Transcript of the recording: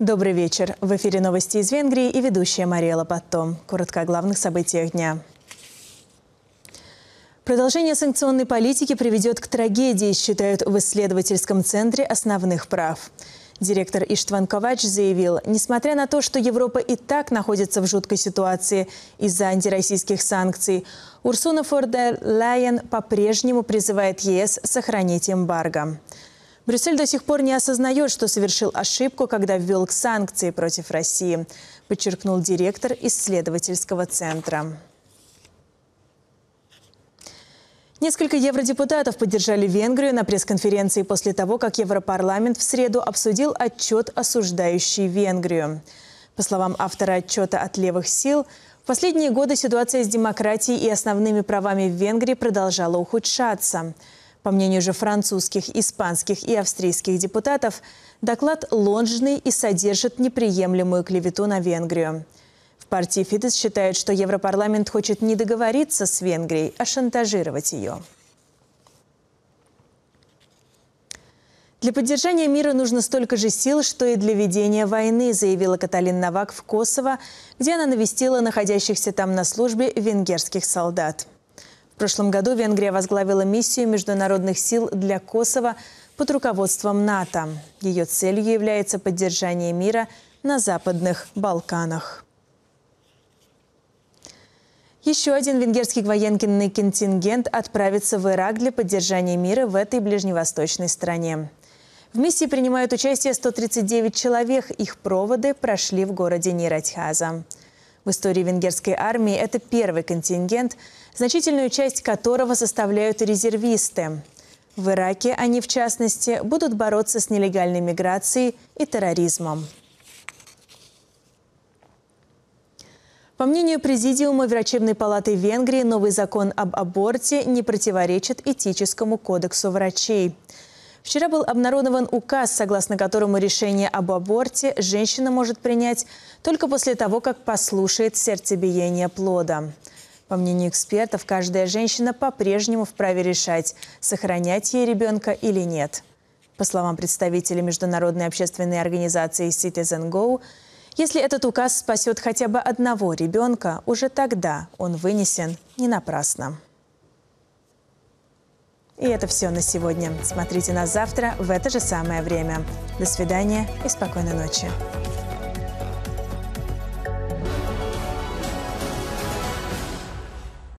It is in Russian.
Добрый вечер. В эфире новости из Венгрии и ведущая Мария Лопатто. Коротко о главных событиях дня. Продолжение санкционной политики приведет к трагедии, считают в исследовательском центре основных прав. Директор Иштван Ковач заявил, несмотря на то, что Европа и так находится в жуткой ситуации из-за антироссийских санкций, Урсуна фон Лайен по-прежнему призывает ЕС сохранить эмбарго. Брюссель до сих пор не осознает, что совершил ошибку, когда ввел санкции против России, подчеркнул директор исследовательского центра. Несколько евродепутатов поддержали Венгрию на пресс-конференции после того, как Европарламент в среду обсудил отчет, осуждающий Венгрию. По словам автора отчета от левых сил, в последние годы ситуация с демократией и основными правами в Венгрии продолжала ухудшаться – по мнению же французских, испанских и австрийских депутатов, доклад ложный и содержит неприемлемую клевету на Венгрию. В партии Фидес считают, что Европарламент хочет не договориться с Венгрией, а шантажировать ее. Для поддержания мира нужно столько же сил, что и для ведения войны, заявила Каталин Навак в Косово, где она навестила находящихся там на службе венгерских солдат. В прошлом году Венгрия возглавила миссию международных сил для Косово под руководством НАТО. Ее целью является поддержание мира на Западных Балканах. Еще один венгерский военный контингент отправится в Ирак для поддержания мира в этой ближневосточной стране. В миссии принимают участие 139 человек. Их проводы прошли в городе Ниратхаза. В истории венгерской армии это первый контингент – значительную часть которого составляют резервисты. В Ираке они, в частности, будут бороться с нелегальной миграцией и терроризмом. По мнению Президиума Врачебной палаты Венгрии, новый закон об аборте не противоречит этическому кодексу врачей. Вчера был обнародован указ, согласно которому решение об аборте женщина может принять только после того, как послушает сердцебиение плода. По мнению экспертов, каждая женщина по-прежнему вправе решать, сохранять ей ребенка или нет. По словам представителя международной общественной организации Citizen Go, если этот указ спасет хотя бы одного ребенка, уже тогда он вынесен не напрасно. И это все на сегодня. Смотрите нас завтра в это же самое время. До свидания и спокойной ночи.